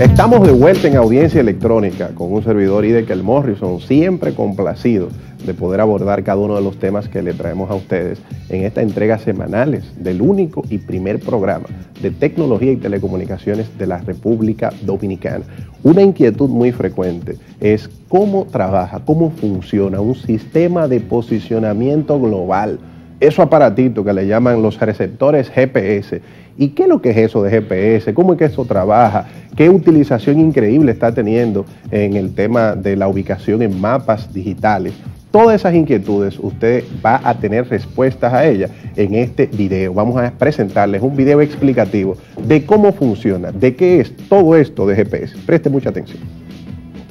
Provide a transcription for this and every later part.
Estamos de vuelta en audiencia electrónica con un servidor Idekel Morrison, siempre complacido de poder abordar cada uno de los temas que le traemos a ustedes en esta entrega semanales del único y primer programa de tecnología y telecomunicaciones de la República Dominicana. Una inquietud muy frecuente es cómo trabaja, cómo funciona un sistema de posicionamiento global. Eso aparatito que le llaman los receptores GPS. ¿Y qué es lo que es eso de GPS? ¿Cómo es que eso trabaja? ¿Qué utilización increíble está teniendo en el tema de la ubicación en mapas digitales? Todas esas inquietudes usted va a tener respuestas a ellas en este video. Vamos a presentarles un video explicativo de cómo funciona, de qué es todo esto de GPS. Preste mucha atención.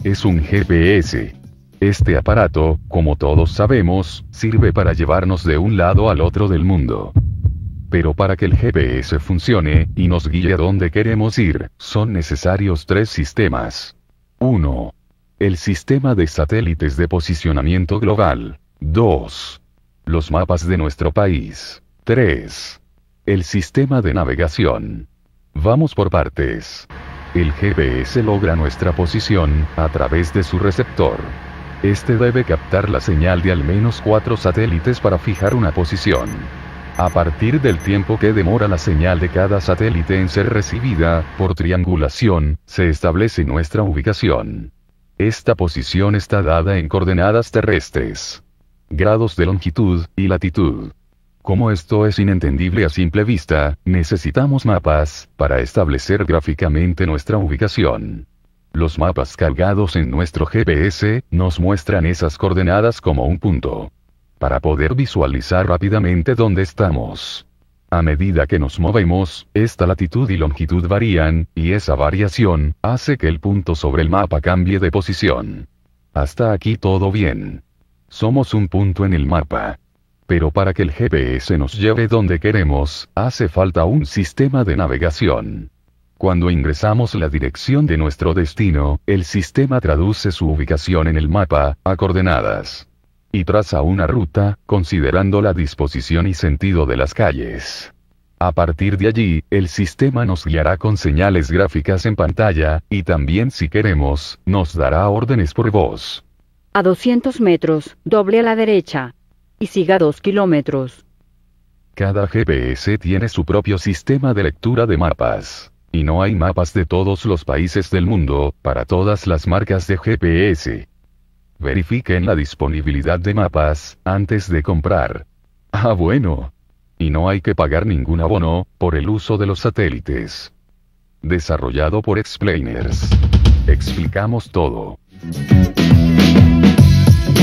Es un GPS. Este aparato, como todos sabemos, sirve para llevarnos de un lado al otro del mundo. Pero para que el GPS funcione y nos guíe a donde queremos ir, son necesarios tres sistemas. 1. El sistema de satélites de posicionamiento global. 2. Los mapas de nuestro país. 3. El sistema de navegación. Vamos por partes. El GPS logra nuestra posición a través de su receptor. Este debe captar la señal de al menos cuatro satélites para fijar una posición. A partir del tiempo que demora la señal de cada satélite en ser recibida, por triangulación, se establece nuestra ubicación. Esta posición está dada en coordenadas terrestres, grados de longitud y latitud. Como esto es inentendible a simple vista, necesitamos mapas para establecer gráficamente nuestra ubicación. Los mapas cargados en nuestro GPS nos muestran esas coordenadas como un punto. Para poder visualizar rápidamente dónde estamos. A medida que nos movemos, esta latitud y longitud varían, y esa variación, hace que el punto sobre el mapa cambie de posición. Hasta aquí todo bien. Somos un punto en el mapa. Pero para que el GPS nos lleve donde queremos, hace falta un sistema de navegación. Cuando ingresamos la dirección de nuestro destino, el sistema traduce su ubicación en el mapa, a coordenadas y traza una ruta, considerando la disposición y sentido de las calles. A partir de allí, el sistema nos guiará con señales gráficas en pantalla, y también si queremos, nos dará órdenes por voz. A 200 metros, doble a la derecha. Y siga 2 kilómetros. Cada GPS tiene su propio sistema de lectura de mapas. Y no hay mapas de todos los países del mundo, para todas las marcas de GPS. Verifiquen la disponibilidad de mapas, antes de comprar. Ah bueno. Y no hay que pagar ningún abono, por el uso de los satélites. Desarrollado por Explainers. Explicamos todo.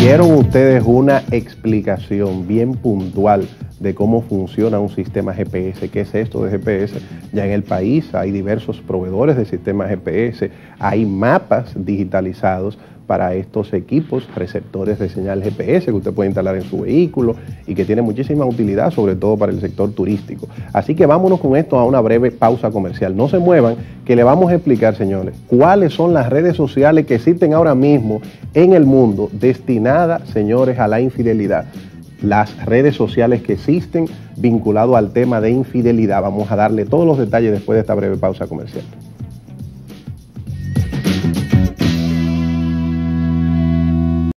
Vieron ustedes una explicación bien puntual de cómo funciona un sistema GPS, qué es esto de GPS. Ya en el país hay diversos proveedores de sistemas GPS, hay mapas digitalizados para estos equipos receptores de señal GPS que usted puede instalar en su vehículo y que tiene muchísima utilidad, sobre todo para el sector turístico. Así que vámonos con esto a una breve pausa comercial. No se muevan, que le vamos a explicar, señores, cuáles son las redes sociales que existen ahora mismo en el mundo destinadas, señores, a la infidelidad. Las redes sociales que existen vinculado al tema de infidelidad. Vamos a darle todos los detalles después de esta breve pausa comercial.